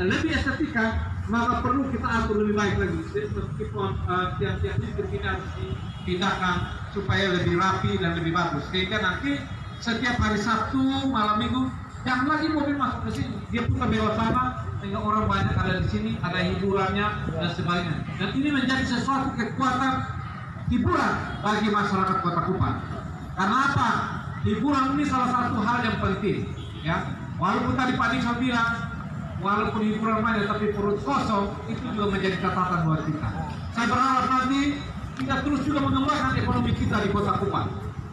lebih estetika maka perlu kita atur lebih baik lagi. Meskipun uh, tiap-tiap titik ini harus dipindahkan supaya lebih rapi dan lebih bagus. Sehingga nanti setiap hari Sabtu malam Minggu jangan lagi mobil masuk ke sini dia putar bawah sana sehingga orang banyak ada di sini ada hiburannya dan sebagainya. Dan ini menjadi sesuatu kekuatan hiburan bagi masyarakat Kota Kupang. Karena apa? Hiburan ini salah satu hal yang penting ya. Walaupun tadi Pak Dikson bilang walaupun hiburan banyak tapi perut kosong itu juga menjadi catatan buat kita. Saya berharap nanti kita terus juga mengembangkan ekonomi kita di Kota Kupang.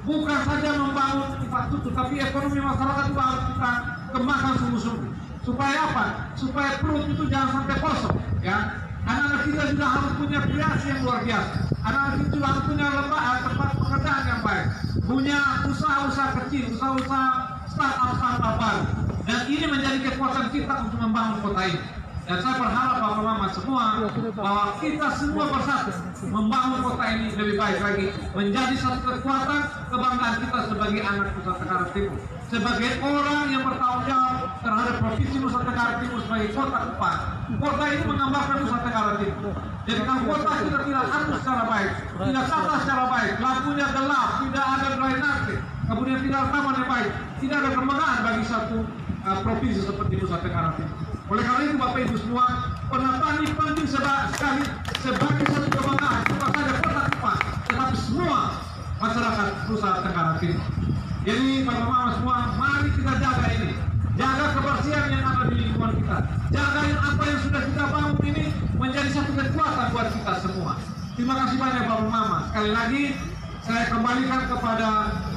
Bukan saja membangun infrastruktur, tapi ekonomi masyarakat juga harus kita kembangkan sungguh-sungguh. Supaya apa? Supaya perut itu jangan sampai kosong, ya. Anak-anak kita juga harus punya kreasi yang luar biasa. Anak-anak kita juga harus punya lembaga tempat pekerjaan yang baik, punya usaha-usaha kecil, usaha-usaha startup startup baru. Dan ini menjadi kekuatan kita untuk membangun kota ini. Dan saya berharap Bapak Mama semua bahwa kita semua bersatu membangun kota ini lebih baik lagi, menjadi satu kekuatan kebanggaan kita sebagai anak Nusa Tenggara Timur, sebagai orang yang bertanggung jawab terhadap provinsi Nusa Tenggara Timur sebagai kota Kupang. Kota ini menggambarkan Nusa Tenggara Timur. Jadi kalau kota kita tidak atur secara baik, tidak tata secara baik, lampunya gelap, tidak ada drainase, kemudian tidak ada taman yang baik, tidak ada kebanggaan bagi satu uh, provinsi seperti Nusa Tenggara Timur. Oleh karena itu Bapak Ibu semua, penataan ini penting sekali sebagai satu kebanggaan bukan saja kota Kupang, tetapi semua masyarakat Nusa Tenggara Timur. Jadi Bapak Mama semua, mari kita jaga ini. Jaga kebersihan yang ada di lingkungan kita. Jaga yang apa yang sudah kita bangun ini menjadi satu kekuatan buat kita semua. Terima kasih banyak Bapak Mama. Sekali lagi saya kembalikan kepada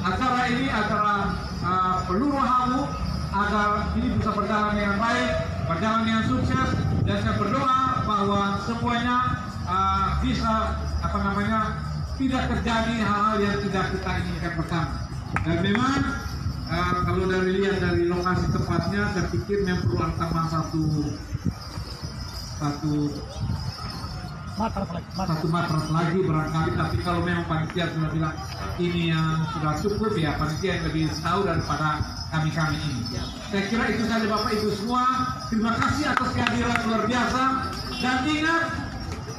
acara ini, acara uh, peluru hamu agar ini bisa berjalan dengan baik, berjalan dengan sukses dan saya berdoa bahwa semuanya uh, bisa apa namanya tidak terjadi hal-hal yang tidak kita inginkan bersama. Dan memang uh, kalau dari lihat dari lokasi tempatnya, saya pikir memang perlu satu satu satu matras lagi barangkali tapi kalau memang panitia sudah bilang ini yang sudah cukup ya panitia yang lebih tahu daripada kami kami ini saya kira itu saja bapak ibu semua. Terima kasih atas kehadiran luar biasa. Dan ingat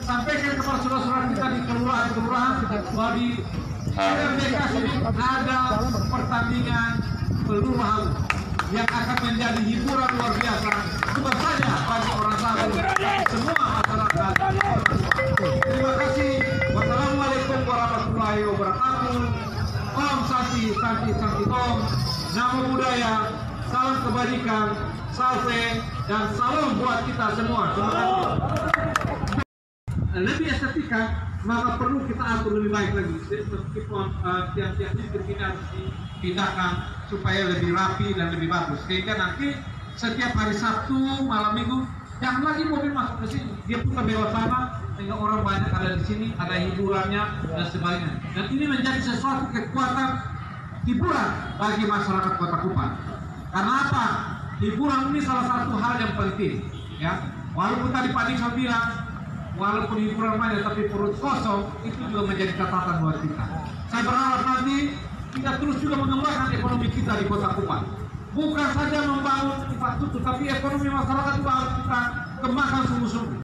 sampaikan kepada saudara-saudara kita di kelurahan kelurahan bahwa di sini ada pertandingan kelurahan yang akan menjadi hiburan luar biasa. Bukan saja bagi orang Sabun semua masyarakat Santi Santi Santi Om Namo Buddhaya salam kebajikan salve dan salam buat kita semua. Lebih estetika maka perlu kita atur lebih baik lagi. Meskipun uh, tiap-tiap ini harus dipindahkan supaya lebih rapi dan lebih bagus. Sehingga nanti setiap hari Sabtu malam Minggu jangan lagi mobil masuk ke sini. Dia putar bawah sana sehingga orang banyak ada di sini ada hiburannya dan sebagainya. Dan ini menjadi sesuatu kekuatan hiburan bagi masyarakat Kota Kupang karena apa hiburan ini salah satu hal yang penting ya walaupun tadi Pak Dikson bilang walaupun hiburan banyak tapi perut kosong itu juga menjadi catatan buat kita. Saya berharap nanti kita terus juga mengembangkan ekonomi kita di Kota Kupang. Bukan saja membangun infrastruktur, tapi ekonomi masyarakat juga harus kita kembangkan sungguh-sungguh.